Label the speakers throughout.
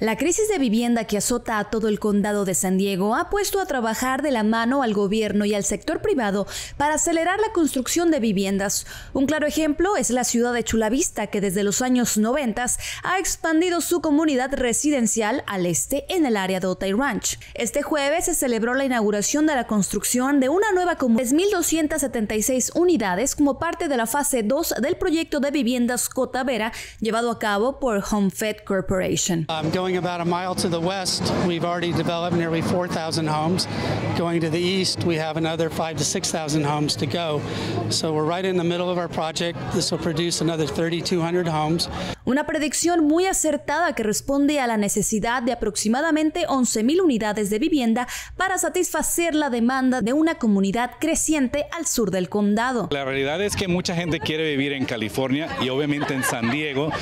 Speaker 1: La crisis de vivienda que azota a todo el condado de San Diego ha puesto a trabajar de la mano al gobierno y al sector privado para acelerar la construcción de viviendas. Un claro ejemplo es la ciudad de Chula Vista, que desde los años 90 ha expandido su comunidad residencial al este en el área de Otay Ranch. Este jueves se celebró la inauguración de la construcción de una nueva comunidad de 1.276 unidades como parte de la fase 2 del proyecto de viviendas Cotavera llevado a cabo por HomeFed Corporation.
Speaker 2: Going about a mile to the west, we've already developed nearly 4,000 homes. Going to the east, we have another five to 6,000 homes to go. So we're right in the middle of our project. This will produce another 3,200 homes.
Speaker 1: Una predicción muy acertada que responde a la necesidad de aproximadamente 11.000 unidades de vivienda para satisfacer la demanda de una comunidad creciente al sur del condado.
Speaker 3: La realidad es que mucha gente quiere vivir en California y obviamente en San Diego,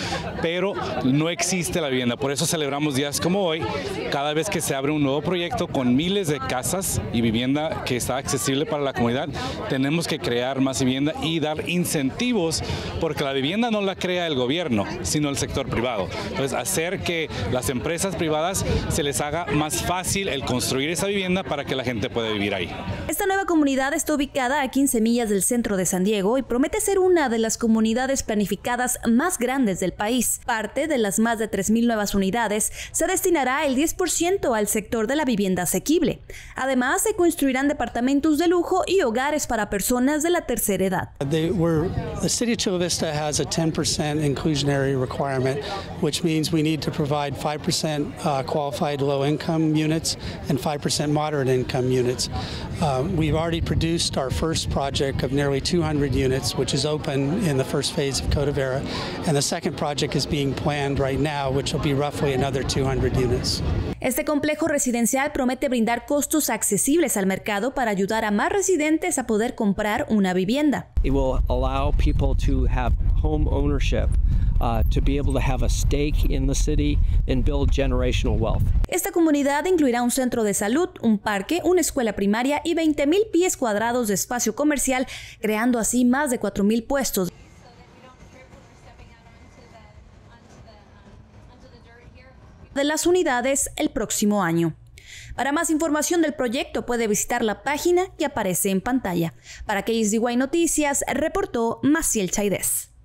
Speaker 3: pero no existe la vivienda. Por eso celebramos días como hoy, cada vez que se abre un nuevo proyecto con miles de casas y vivienda que está accesible para la comunidad, tenemos que crear más vivienda y dar incentivos, porque la vivienda no la crea el gobierno, sino el sector privado. Entonces, hacer que las empresas privadas se les haga más fácil el construir esa vivienda para que la gente pueda vivir ahí.
Speaker 1: Esta nueva comunidad está ubicada a 15 millas del centro de San Diego y promete ser una de las comunidades planificadas más grandes del país. Parte de las más de 3.000 nuevas unidades se destinará el 10% al sector de la vivienda asequible. Además, se construirán departamentos de lujo y hogares para personas de la tercera edad.
Speaker 2: The, the City of Chula Vista has a 10% inclusionary requirement, which means we need to provide 5% uh, qualified low-income units and 5% moderate income units. Uh, we've already produced our first project of nearly 200 units, which is open in the first phase of Codavera, and the second project is being planned right now, which will be roughly another 200 units.
Speaker 1: Este complejo residencial promete brindar costos accesibles al mercado para ayudar a más residentes a poder comprar una vivienda.
Speaker 4: It will allow people to have home ownership. Uh, to be able to have a stake in the city and build generational wealth.
Speaker 1: Esta comunidad incluirá un centro de salud, un parque, una escuela primaria y 20.000 pies cuadrados de espacio comercial, creando así más de 4.000 puestos. de las unidades el próximo año. Para más información del proyecto puede visitar la página que aparece en pantalla. Para KSDY Noticias, reportó Maciel Chaidez.